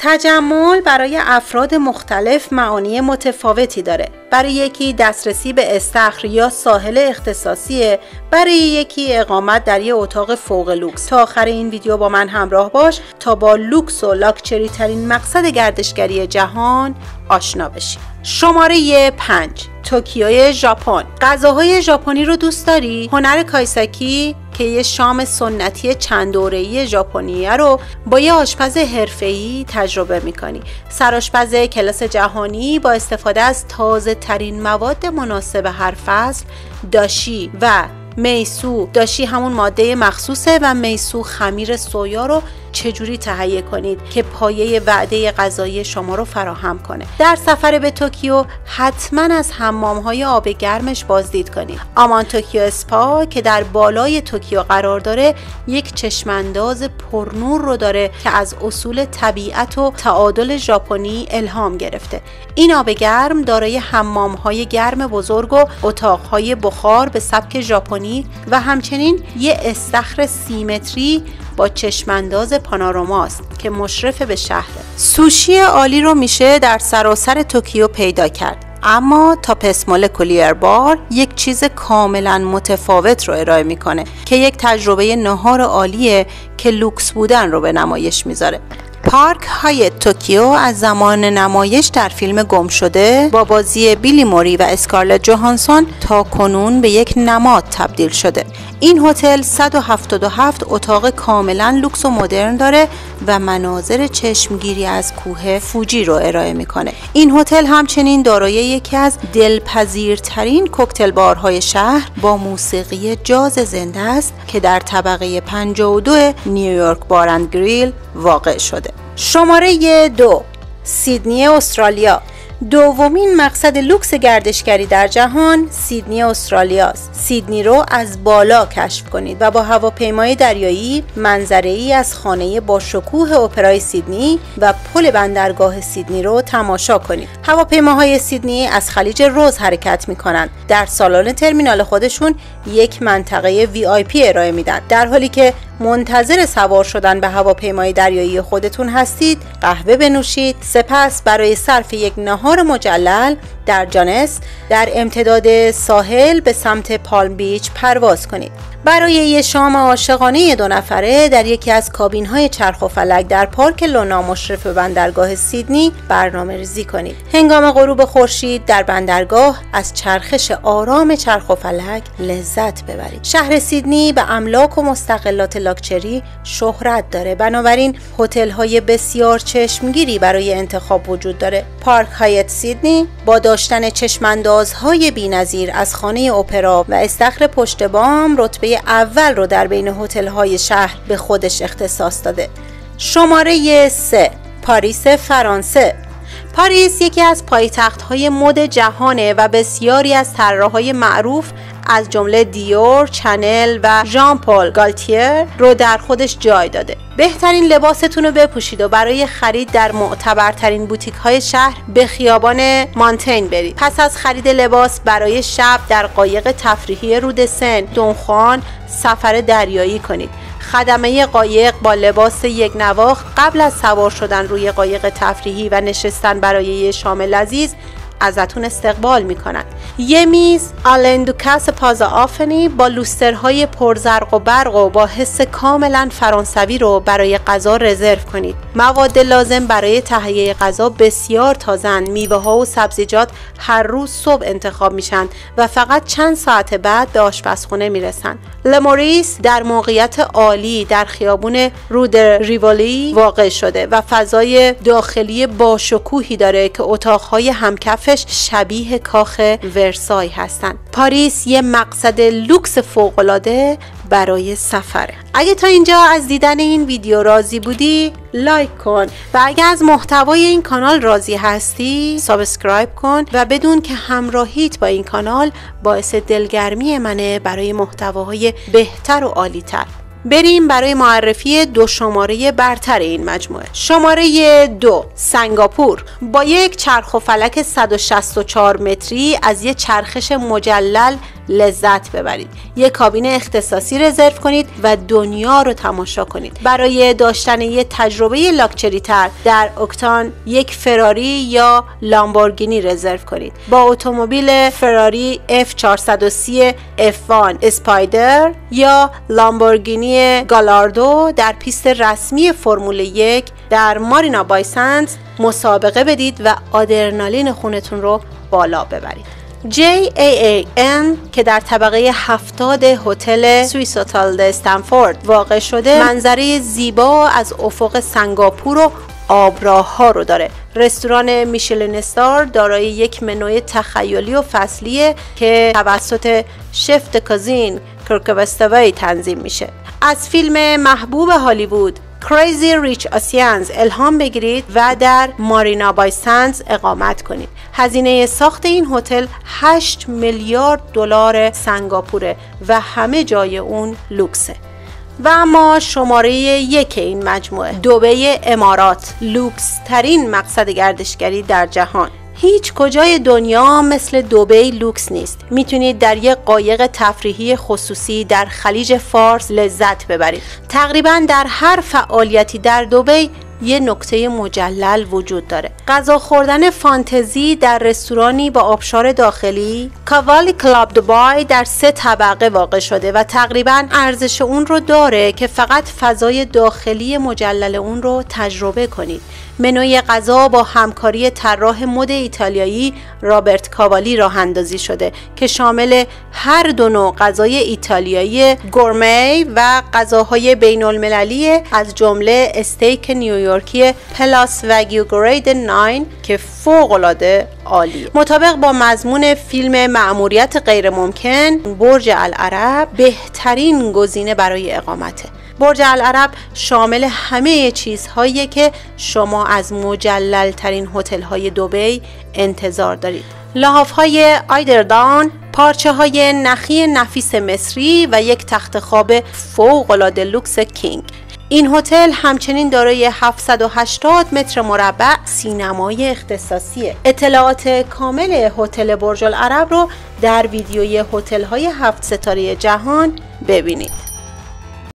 تجمل برای افراد مختلف معانی متفاوتی داره. برای یکی دسترسی به استخر یا ساحل اختصاصیه برای یکی اقامت در یه اتاق فوق لوکس. تا آخر این ویدیو با من همراه باش تا با لوکس و لاکچری ترین مقصد گردشگری جهان آشنا بشی. شماره 5 توکیوی ژاپن. غذاهای ژاپنی رو دوست داری؟ هنر کایسکی؟ که شام سنتی چند دوره‌ای ژاپنیه رو با یه آشپز حرفه‌ای تجربه می‌کنی. سرآشپز کلاس جهانی با استفاده از تازه ترین مواد مناسب هر فصل داشی و میسو داشی همون ماده مخصوصه و میسو خمیر سویا رو چجوری تهیه کنید که پایه وعده غذایی شما رو فراهم کنه. در سفر به توکیو حتما از حمام های آب گرمش بازدید کنید. آمان توکیو اسپا که در بالای توکیو قرار داره یک چشمانداز پرنور رو داره که از اصول طبیعت و تعادل ژاپنی الهام گرفته. این آب گرم دارای حمام های گرم بزرگ و اتاق های بخار به سبک ژاپنی و همچنین یه استخر سیمتری با چشمانداز پاناروماست که مشرف به شهره سوشی عالی رو میشه در سراسر توکیو پیدا کرد. اما تا پس مولکولیر بار یک چیز کاملا متفاوت رو ارائه می‌کنه که یک تجربه نهار عالیه که لوکس بودن رو به نمایش می‌ذاره. پارک هایت توکیو از زمان نمایش در فیلم گم شده با بازی بیل موری و اسکارلت جوهانسون تا کنون به یک نماد تبدیل شده. این هتل 177 اتاق کاملا لوکس و مدرن داره و مناظر چشمگیری از کوه فوجی رو ارائه می‌کنه. این هتل همچنین دارای یکی از دلپذیرترین کوکتل بارهای شهر با موسیقی جاز زنده است که در طبقه 52 New York Bar and Grill واقع شده. شماره دو سیدنی استرالیا دومین مقصد لوکس گردشگری در جهان سیدنی استرالیاست. سیدنی رو از بالا کشف کنید و با هواپیمای دریایی منظره ای از خانه با شکوه اپرای سیدنی و پل بندرگاه سیدنی رو تماشا کنید. هواپیماهای سیدنی از خلیج رز حرکت می کنند. در سالن ترمینال خودشون یک منطقه VIP ارائه میدن. در حالی که منتظر سوار شدن به هواپیمای دریایی خودتون هستید قهوه بنوشید. سپس برای صرف یک نهار مجلل در جانس در امتداد ساحل به سمت پالم بیچ پرواز کنید. برای یه شام عاشقانه دو نفره در یکی از کابین های چرخ و فلک در پارک لونا مشرف بندرگاه سیدنی برنامه ریزی کنید. هنگام غروب خورشید در بندرگاه از چرخش آرام چرخ و فلک لذت ببرید. شهر سیدنی به املاک و مستقلات لاکچری شهرت داره. بنابراین هتل های بسیار چشمگیری برای انتخاب وجود داره. پارک هایت سیدنی با داشتن چشماندازهای بینظیر از خانه اپرا و استخر پشت بام رتبه اول رو در بین هتل های شهر به خودش اختصاص داده. شماره 3 پاریس فرانسه. پاریس یکی از پایتخت های مد جهانه و بسیاری از طراحهای معروف از جمله دیور، شنل و ژان پل گالتیر رو در خودش جای داده. بهترین لباستون رو بپوشید و برای خرید در معتبرترین بوتیک های شهر به خیابان مونتین برید. پس از خرید لباس برای شب در قایق تفریحی رود سن، دون خوان سفر دریایی کنید. خدمه قایق با لباس یک نواخت قبل از سوار شدن روی قایق تفریحی و نشستن برای یه شام لذیذ ازتون استقبال می‌کنند یه میز آلندوکس پازا آفنی با لوسترهای پرزرق و برق و با حس کاملا فرانسوی رو برای غذا رزرو کنید. مواد لازم برای تهیه غذا بسیار تازن میوه ها و سبزیجات هر روز صبح انتخاب میشن و فقط چند ساعت بعد به آشپزخونه می‌رسن. لو موریس در موقعیت عالی در خیابون رو دو ریولی واقع شده و فضای داخلی باشکوهی داره که اتاقهای همکفش شبیه کاخ ورسای هستند. پاریس یه مقصد لوکس فوقالعاده برای سفره. اگه تا اینجا از دیدن این ویدیو راضی بودی لایک کن. و اگه از محتوای این کانال راضی هستی subscribe کن و بدون که همراهیت با این کانال باعث دلگرمی منه برای محتواهای بهتر و عالیتر. بریم برای معرفی دو شماره برتر این مجموعه. شماره دو سنگاپور. با یک چرخ و فلک 164 متری از یک چرخش مجلل لذت ببرید. یک کابین اختصاصی رزرو کنید و دنیا رو تماشا کنید. برای داشتن یک تجربه لاکچری تر در اکتان یک فراری یا لامبورگینی رزرو کنید. با اتومبیل فراری F430 F1 Spider یا لامبورگینی گالاردو در پیست رسمی فرمول یک در مارینا بایسنز مسابقه بدید و آدرنالین خونتون رو بالا ببرید. JAAN که در طبقه هفتاد هتل سویس هتل استنفورد واقع شده منظره زیبا از افق سنگاپور و آبراها رو داره. رستوران میشلن استار دارای یک منوی تخیلی و فصلیه که توسط شفت کازین کرکوستوی تنظیم میشه. از فیلم محبوب هالیوود Crazy Rich Asians الهام بگیرید و در Marina Bay Sands اقامت کنید. هزینه ساخت این هتل 8 میلیارد دلار سنگاپوره و همه جای اون لوکسه. و اما شماره یک این مجموعه دوبی امارات لوکس ترین مقصد گردشگری در جهان. هیچ کجای دنیا مثل دوبی لوکس نیست. می‌تونید در یک قایق تفریحی خصوصی در خلیج فارس لذت ببرید. تقریبا در هر فعالیتی در دوبی یه نکته مجلل وجود داره. غذا خوردن فانتزی در رستورانی با آبشار داخلی کاوالی کلاب دوبای در سه طبقه واقع شده و تقریبا ارزش اون رو داره که فقط فضای داخلی مجلل اون رو تجربه کنید. منوی غذا با همکاری طراح مد ایتالیایی رابرت کاوالی راه اندازی شده که شامل هر دو نوع غذای ایتالیایی گورمی و غذاهای بین المللی از جمله استیک نیویورکی پلاس وگیو گرید 9 که فوق العاده عالی مطابق با مضمون فیلم معموریت غیر ممکن برج العرب بهترین گزینه برای اقامته برج العرب شامل همه چیزهایی که شما از مجلل ترین هتل های دوبی انتظار دارید. لحاف های eiderdown پارچه های نخی نفیس مصری و یک تخت خواب فوق العاده لوکس king. این هتل همچنین دارای 780 متر مربع سینمای اختصاصیه. اطلاعات کامل هتل برج العرب رو در ویدیوی هتل های هفت ستاره جهان ببینید.